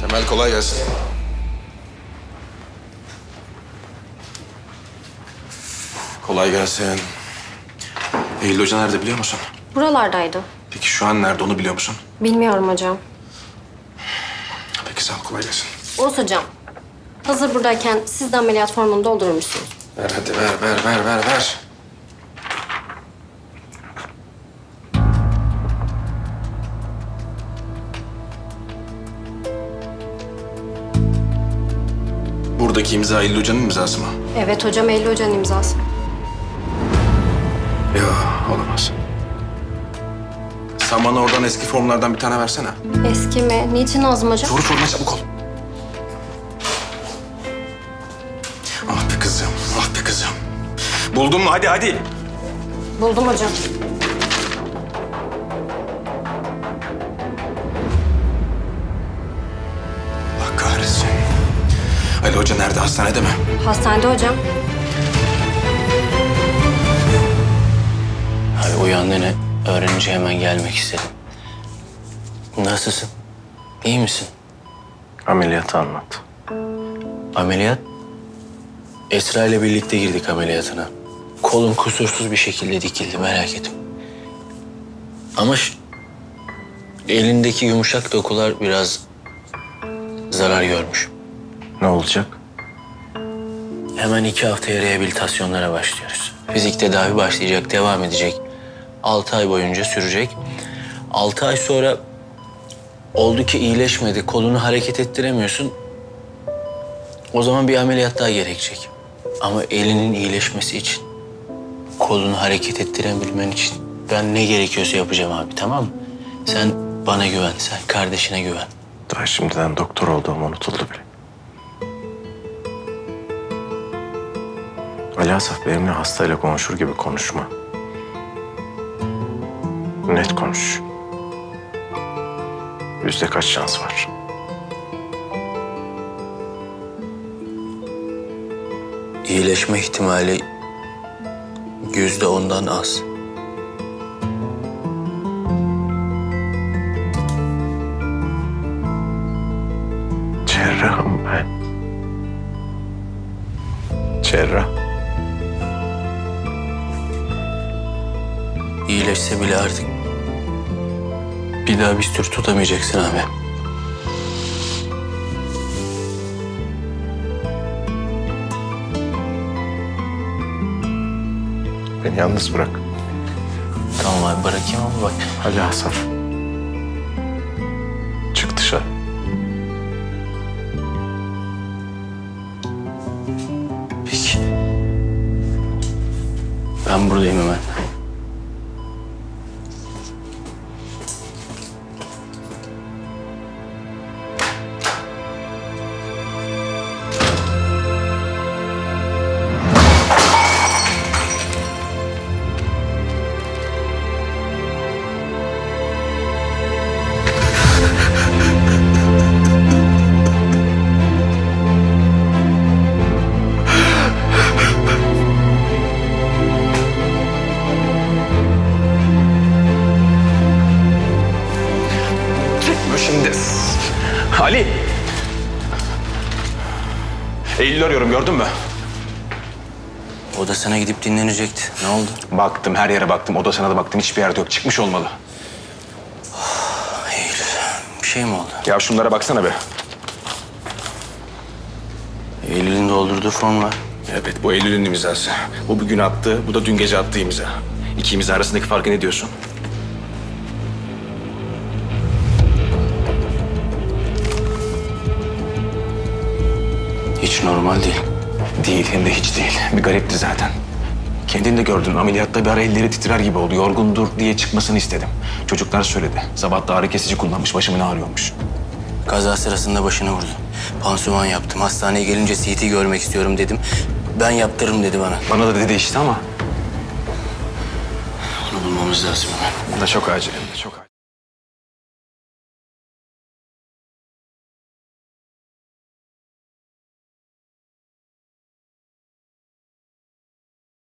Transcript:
Temel kolay gelsin. Kolay gelsin. Eylül Hoca nerede biliyor musun? Buralardaydı. Peki şu an nerede onu biliyor musun? Bilmiyorum hocam. Peki sağ ol, kolay gelsin. Oğuz hocam. Hazır buradayken siz de ameliyat formunu doldurmuşsunuz. Ver hadi ver ver ver ver ver. Buradaki imza Eylül Hoca'nın imzası mı? Evet hocam Eylül hocanın imzası. Yok olamaz. Sen bana oradan eski formlardan bir tane versene. Eski mi? Niçin Nazım hocam? Soru sorma çabuk ol. Ah be kızım, ah be kızım. Buldun mu? Hadi hadi. Buldum hocam. Ali Hoca nerede? Hastanede mi? Hastanede hocam. Abi uyandığını öğrenince hemen gelmek istedim. Nasılsın? İyi misin? Ameliyatı anlat. Ameliyat? Esra ile birlikte girdik ameliyatına. Kolum kusursuz bir şekilde dikildi merak etme. Ama elindeki yumuşak dokular biraz zarar görmüş. Ne olacak? Hemen iki haftaya rehabilitasyonlara başlıyoruz. Fizik tedavi başlayacak, devam edecek. Altı ay boyunca sürecek. Altı ay sonra oldu ki iyileşmedi, kolunu hareket ettiremiyorsun. O zaman bir ameliyat daha gerekecek. Ama elinin iyileşmesi için, kolunu hareket ettirebilmen için ben ne gerekiyorsa yapacağım abi tamam mı? Sen bana güven, sen kardeşine güven. Daha şimdiden doktor olduğum unutuldu bile. Ali Asaf benimle hastayla konuşur gibi konuşma. Net konuş. Yüzde kaç şans var? İyileşme ihtimali yüzde ondan az. Cerrahım ben. Cerrah. İyileşse bile artık bir daha biz tür tutamayacaksın abi. Beni yalnız bırak. Tamam abi bırakayım ama bak. Ali Asaf. Çık dışarı. Peki. Ben buradayım hemen. Eylül arıyorum gördün mü? Odasına gidip dinlenecekti. Ne oldu? Baktım her yere baktım. Odasına da baktım. Hiçbir yerde yok. Çıkmış olmalı. Eylül. Bir şey mi oldu? Ya şunlara baksana be. Eylül'ün doldurduğu form var. Evet bu Eylül'ün imzası. Bu bugün attı. Bu da dün gece attığı imza. İki imza arasındaki farkı ne diyorsun? Hiç normal değil. Değil hem de hiç değil. Bir garipti zaten. Kendin de gördün ameliyatta bir ara elleri titrer gibi oldu. Yorgundur diye çıkmasını istedim. Çocuklar söyledi. Sabah da ağrı kesici kullanmış. Başımın ağrıyormuş. Kaza sırasında başını vurdu. Pansuman yaptım. Hastaneye gelince CT görmek istiyorum dedim. Ben yaptırırım dedi bana. Bana da dedi işte ama. Onu bulmamız lazım hemen. Bu da çok acil hem de çok acil.